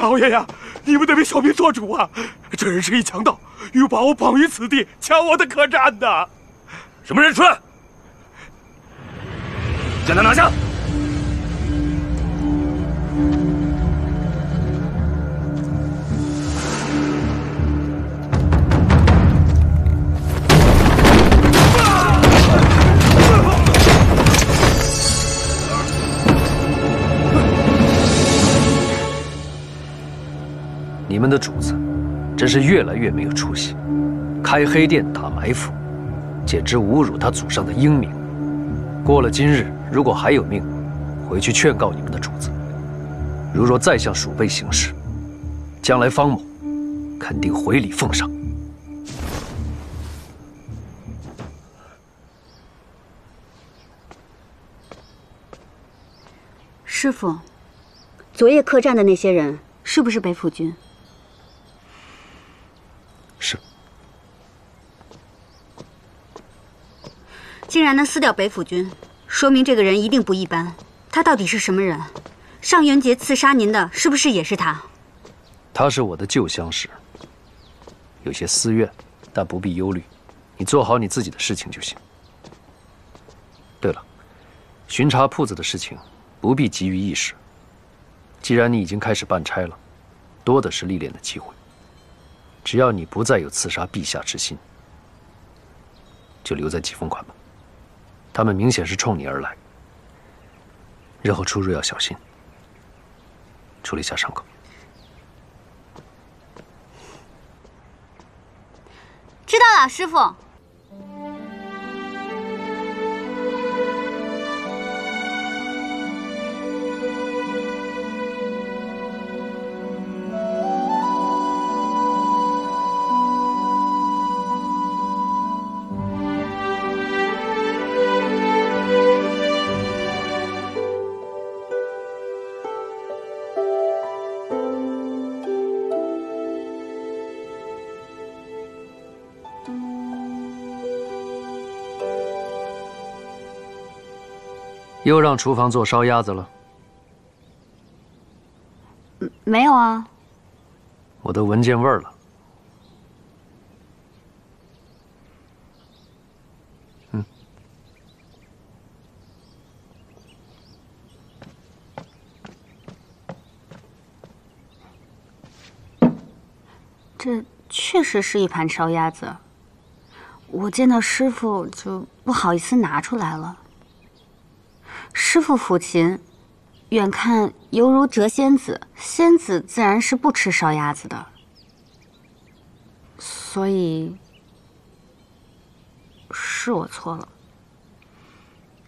老爷呀，你们得为小民做主啊！这人是一强盗，欲把我绑于此地，抢我的客栈呐！什么人出来？将他拿下！你们的主子真是越来越没有出息，开黑店打埋伏，简直侮辱他祖上的英名。过了今日，如果还有命，回去劝告你们的主子，如若再向鼠辈行事，将来方某肯定回礼奉上。师傅，昨夜客栈的那些人是不是北府军？竟然能撕掉北府军，说明这个人一定不一般。他到底是什么人？上元节刺杀您的，是不是也是他？他是我的旧相识，有些私怨，但不必忧虑。你做好你自己的事情就行。对了，巡查铺子的事情，不必急于一时。既然你已经开始办差了，多的是历练的机会。只要你不再有刺杀陛下之心，就留在疾风馆吧。他们明显是冲你而来，日后出入要小心，处理一下伤口。知道了，师傅。又让厨房做烧鸭子了？没有啊。我都闻见味儿了。嗯。这确实是一盘烧鸭子。我见到师傅就不好意思拿出来了。师傅抚琴，远看犹如谪仙子，仙子自然是不吃烧鸭子的，所以是我错了。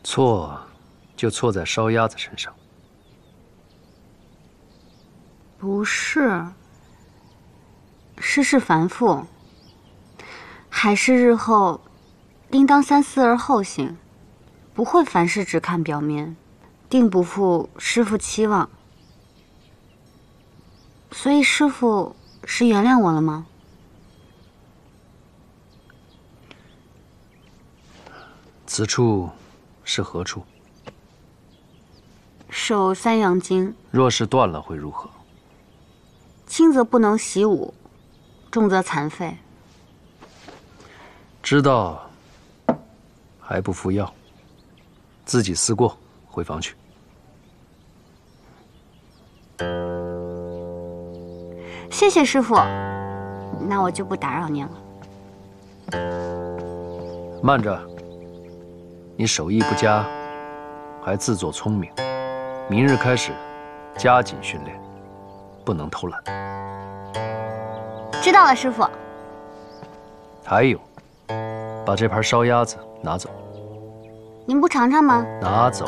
错，就错在烧鸭子身上。不是，世事繁复，还是日后应当三思而后行。不会凡事只看表面，定不负师傅期望。所以师傅是原谅我了吗？此处是何处？手三阳经。若是断了会如何？轻则不能习武，重则残废。知道，还不服药？自己思过，回房去。谢谢师傅，那我就不打扰您了。慢着，你手艺不佳，还自作聪明。明日开始，加紧训练，不能偷懒。知道了，师傅。还有，把这盘烧鸭子拿走。您不尝尝吗？拿走。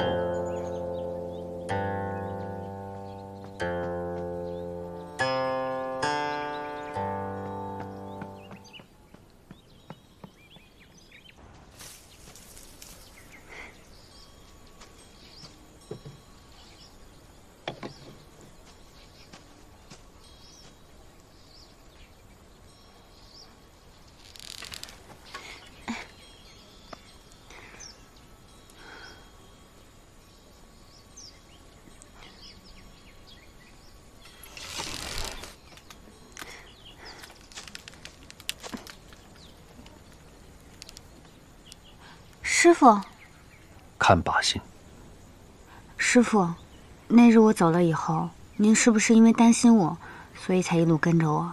师傅，看把戏。师傅，那日我走了以后，您是不是因为担心我，所以才一路跟着我？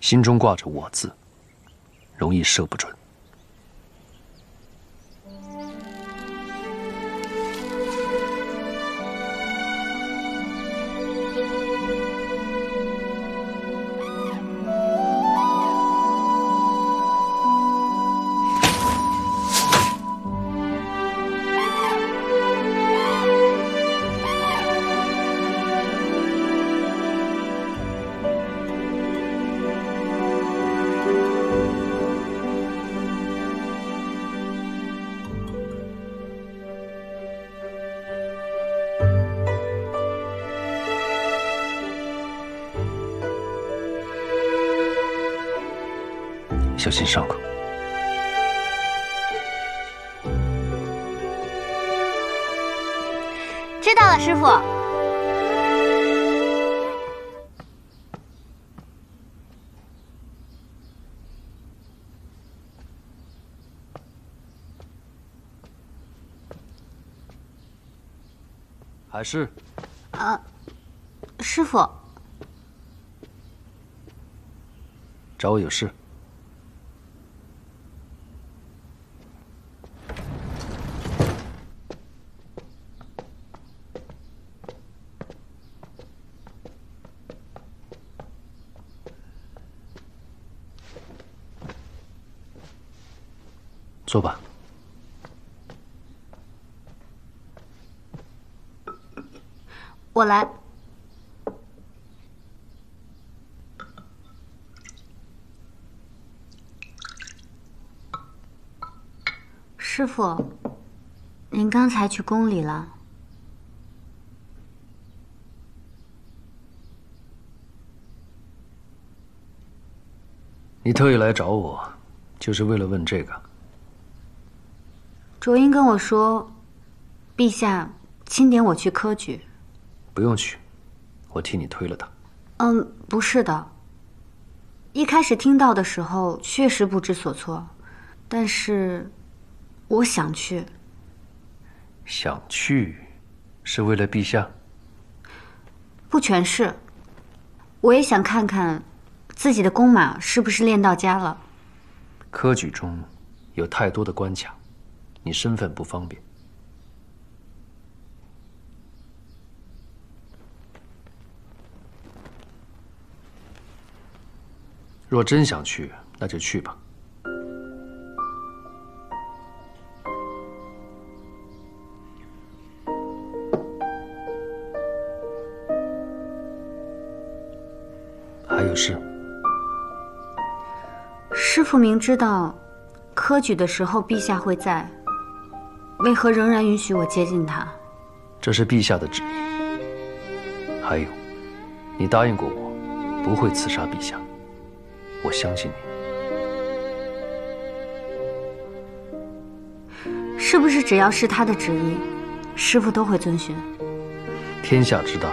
心中挂着“我”字，容易射不准。小心伤口。知道了，师傅。海是，啊，师傅，找我有事。坐吧。我来。师傅，您刚才去宫里了？你特意来找我，就是为了问这个？卓英跟我说，陛下钦点我去科举。不用去，我替你推了他。嗯，不是的。一开始听到的时候，确实不知所措，但是我想去。想去，是为了陛下？不全是，我也想看看自己的弓马是不是练到家了。科举中有太多的关卡，你身份不方便。若真想去，那就去吧。还有事？师傅明知道科举的时候陛下会在，为何仍然允许我接近他？这是陛下的旨意。还有，你答应过我，不会刺杀陛下。我相信你，是不是只要是他的旨意，师傅都会遵循？天下之大，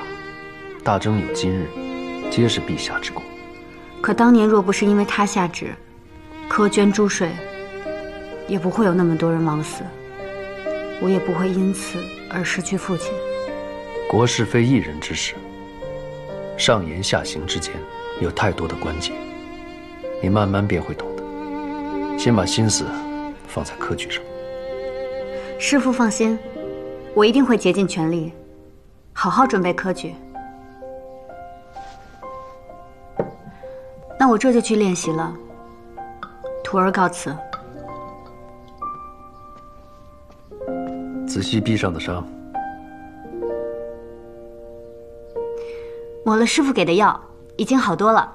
大争有今日，皆是陛下之功。可当年若不是因为他下旨，苛捐诸税，也不会有那么多人枉死，我也不会因此而失去父亲。国事非一人之事，上言下行之间，有太多的关节。你慢慢便会懂的。先把心思放在科举上。师傅放心，我一定会竭尽全力，好好准备科举。那我这就去练习了。徒儿告辞。仔细臂上的伤。抹了师傅给的药，已经好多了。